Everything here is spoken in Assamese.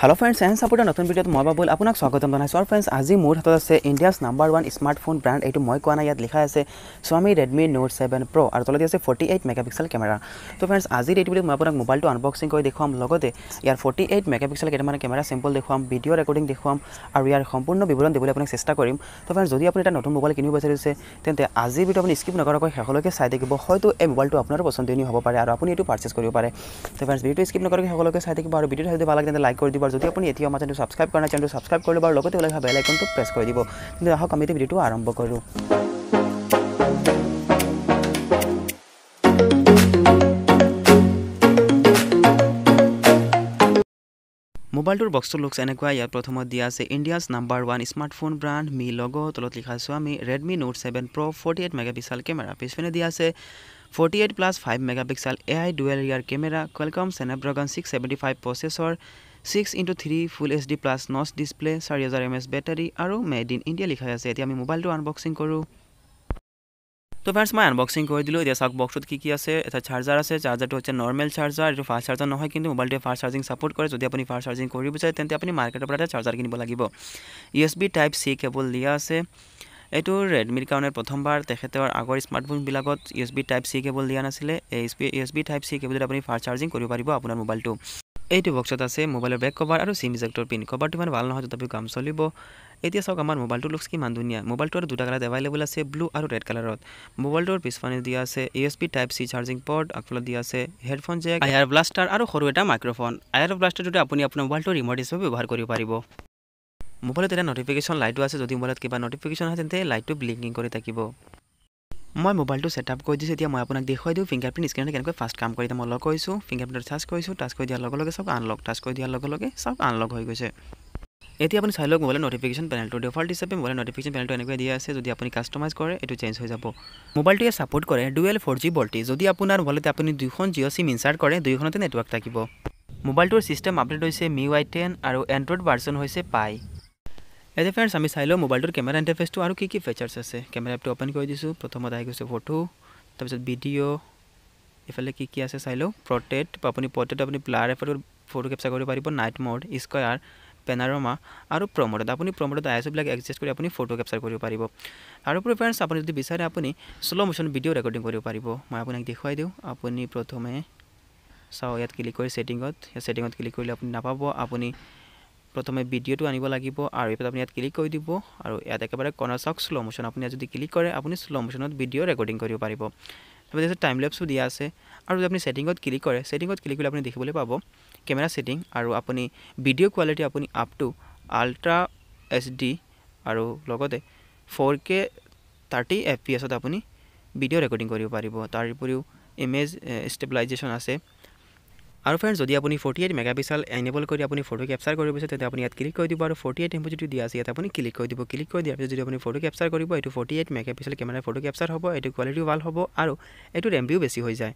হেল্ল' ফ্ৰেণ্ডছ এন চাপোৰ্টৰ নতুন ভিডিঅ'ত মই বাবুল আপোনাক স্বাগতম জনাইছোঁ আৰু ফ্ৰেণ্ডছ আজি মোৰ হাতত আছে India's number one smartphone brand এইটো মই কোৱা নাই ইয়াত লিখা আছে স্বামী ৰেডমি নোট ছেভেন প্ৰ' আৰু তলতে আছে ফৰ্টি এইট মেগাপিক্সেল কেমেৰা তো ফ্ৰেণ্ডছ আজিৰ এইটো ভিডিঅ'ত মই আপোনাক মোবাইলটো আনবক্সিং কৰি দেখুৱাম লগতে ইয়াৰ ফৰ্টি এইট মেগাপিক্সেল কেইটামান কেমেৰা চেম্পল দেখুৱাম ভিডিঅ' ৰেকৰ্ডিং দেখুৱাম আৰু ইয়াৰ সম্পূৰ্ণ বিৱৰণ দিবলৈ আপোনাক চেষ্টা কৰিম। তো ফ্ৰেণ্ডছ যদি আপুনি এটা নতুন মোবাইল কিনিব বিচাৰিছে তেন্তে আজিৰ ভিডিঅ' আপুনি স্কিপ নকৰাকৈ শেষলৈকে চাই থাকিব। হয়তো এই মোবাইলটো আপোনাৰো পচন্দনীয় হ'ব পাৰে আৰু আপুনি এইটো পাৰ্চেছ কৰিব পাৰে। তো ফ্ৰেণ্ডছ ভিডিঅ'টো স্কিপ নকৰাকৈ শেষলৈকে চাই থাকিব আৰু ভিডিঅ'টো যদি ভাল লাগে তেন্তে লাইক কৰি দিব। আৰু যদি আপুনি এতিয়াও আমাৰ চেনেলটো ছাবস্ক্ৰাইব কৰা নাই চেনেলটো ছাবস্ক্ৰাইব কৰি ল'ব আৰু লগতে ওলাই বেল আইকনটো প্ৰেছ কৰি দিব। কিন্তু আহক আমি এতিয়া ভিডিঅ'টো আৰম্ভ কৰোঁ। মোবাইলটোৰ বক্সটো লুকছ এনেকুৱা ইয়াত প্ৰথমত দিয়া আছে India's number one smartphone brand Mi logo' তলত লিখা আছোঁ আমি Redmi Note seven Pro' forty eight megapixel camera পিছপিনে দিয়া আছে forty eight plus five megapixel AI আই ডুৱেল ইয়াৰ camera Qualcomm Snapdragon six seventy five processor six into three full H D plus notch display চাৰি হাজাৰ এম এছ বেটাৰী আৰু মেড ইন ইণ্ডিয়া লিখা আছে। এতিয়া আমি মোবাইলটো আনবক্সিং কৰোঁ। তো ফ্ৰেণ্ডছ মই আনবক্সিং কৰি দিলোঁ। এতিয়া চাওক বক্সটোত কি কি আছে। এটা চাৰ্জাৰ আছে। চাৰ্জাৰটো হৈছে নৰ্মেল চাৰ্জাৰ এইটো ফাষ্ট চাৰ্জাৰ নহয় কিন্তু মোবাইলটোৱে ফাষ্ট চাৰ্জিং ছাপোৰ্ট কৰে। যদি আপুনি ফাষ্ট চাৰ্জিং কৰিব বিচাৰে তেন্তে আপুনি মাৰ্কেটৰ পৰা এটা চাৰ্জাৰ কিনিব লাগিব। U S B type C cable দিয়া আছে। এইটো ৰেডমিৰ কাৰণে প্ৰথমবাৰ তেখেতৰ আগৰ স্মাৰ্টফোনবিলাকত U S B type C cable দিয়া নাছিলে। এই U S B type C কেবলত আপুনি ফাষ্ট চাৰ্জিং কৰিব পাৰিব আপোনাৰ মোবাইলটো এইটো বক্সত আছে মোবাইলৰ বেক কভাৰ আৰু চিম ইজেক্টৰ পিন কভাৰটো ইমান ভাল নহয় তথাপিও কাম চলিব। এতিয়া চাওক আমাৰ মোবাইলটো লুকছ কিমান ধুনীয়া। মোবাইলটো আৰু দুটা কালাৰত এভেইলেবল আছে ব্লু আৰু ৰেড কালাৰত মোবাইলটোৰ পিছফালে দিয়া আছে U S B type C charging port আগফালে দিয়া আছে হেডফোন জেক আয়াৰ ব্লাষ্টাৰ আৰু সৰু এটা মাইক্ৰফোন আয়াৰ ব্লাষ্টাৰটোতে আপুনি আপোনাৰ মোবাইলটো ৰিম'ট হিচাপে ব্যৱহাৰ কৰিব পাৰিব। মোবাইলত এটা নটিফিকেশ্যন লাইটো আছে যদি মোবাইলত কিবা নটিফিকেশ্যন আহে তেন্তে লাইটটো ব্লিংকিং কৰি থাকিব। মই মোবাইলটো ছেট আপ কৰি দিছোঁ এতিয়া মই আপোনাক দেখুৱাই দিওঁ ফিংগাৰপ্ৰিণ্ট স্কেনাৰে কেনেকৈ ফাষ্ট কাম কৰি মই লগ কৰিছোঁ ফিংগাৰপ্ৰিণ্টত টাচ কৰিছোঁ টাচ কৰি দিয়াৰ লগে লগে চাওক আনলক টাচ কৰি দিয়াৰ লগে লগে চাওক আনলক হৈ গৈছে। এতিয়া আপুনি চাই লওক মোবাইলৰ নটিফিকেশ্যন পেনেলটো ডিফল্ট হিচাপে মোবাইলৰ নটিফিকেশ্যন পেনেলটো এনেকৈ দিয়া আছে যদি আপুনি কাষ্টমাইজ কৰে এইটো চেঞ্জ হৈ যাব। মোবাইলটোৱে ছাপোৰ্ট কৰে ডুৱেল ফ'ৰ জি বল্টি যদি আপোনাৰ মোবাইলতে আপুনি দুখন জিঅ' চিম ইনচাৰ্ট কৰে দুয়োখনতে নেটৱৰ্ক থাকিব। মোবাইলটোৰ ছিষ্টেম আপডেট হৈছে মি ৱাই টেন আৰু এণ্ড্ৰইড ভাৰ্চন হৈছে পাই এতিয়া ফ্ৰেণ্ডছ আমি চাই লওঁ মোবাইলটোৰ কেমেৰা ইণ্টাৰফেচটো আৰু কি কি ফিচাৰ্ছ আছে কেমেৰা এপটো অ'পেন কৰি দিছোঁ প্ৰথমত আহি গৈছে ফটো তাৰপিছত ভিডিঅ' এইফালে কি কি আছে চাই লওঁ প্ৰটেট আপুনি প্ৰটেট আপুনি প্লাৰ এপত ফটো কেপচাৰ কৰিব পাৰিব নাইট মড স্কয়াৰ পেনাৰমা আৰু প্ৰমোডত আপুনি প্ৰমোডত আই এছ বিলাক এডজাষ্ট কৰি আপুনি ফটো কেপচাৰ কৰিব পাৰিব তাৰোপৰি ফ্ৰেণ্ডছ আপুনি যদি বিচাৰে আপুনি শ্ল' মোশ্যন ভিডিঅ' ৰেকৰ্ডিং কৰিব পাৰিব মই আপোনাক দেখুৱাই দিওঁ আপুনি প্ৰথমে চাওঁ ইয়াত ক্লিক কৰি ছেটিঙত ছেটিঙত ক্লিক কৰিলে আপুনি নাপাব আপুনি প্ৰথমে ভিডিঅ'টো আনিব লাগিব আৰু এইফালে আপুনি ইয়াত ক্লিক কৰি দিব আৰু ইয়াত একেবাৰে কৰ্ণাৰ চাওক শ্ল' মোশ্যন আপুনি ইয়াত যদি ক্লিক কৰে আপুনি শ্ল' মোশ্যনত ভিডিঅ' ৰেকৰ্ডিং কৰিব পাৰিব। তাৰপিছত টাইম লেপছো দিয়া আছে আৰু যদি আপুনি ছেটিঙত ক্লিক কৰে ছেটিঙত ক্লিক কৰিলে আপুনি দেখিবলৈ পাব কেমেৰা ছেটিং আৰু আপুনি ভিডিঅ' কোৱালিটি আপুনি up to ultra H D আৰু লগতে four K thirty F P এছত আপুনি ভিডিঅ' ৰেকৰ্ডিং কৰিব পাৰিব। তাৰ উপৰিও ইমেজ ষ্টেবিলাইজেশ্যন আছে। আৰু ফ্ৰেণ্ডছ যদি আপুনি ফৰ্টি এইট মেগাপিক্সেল এনেবল কৰি আপুনি ফটো কেপচাৰ কৰিব বিচাৰে তেন্তে আপুনি ইয়াত ক্লিক কৰি দিব আৰু ফৰ্টি এইট এম্পু যিটো দিয়া আছে ইয়াত আপুনি ক্লিক কৰি দিব। ক্লিক কৰি দিয়াৰ পিছত যদি আপুনি ফটো কেপচাৰ কৰিব এইটো ফৰ্টি এইট মেগাপিক্সেল কেমেৰাৰ ফটো কেপচাৰ হ'ব এইটো কোৱালিটিও ভাল হ'ব আৰু এইটো ৰেম্বিও বেছি হৈ যায়।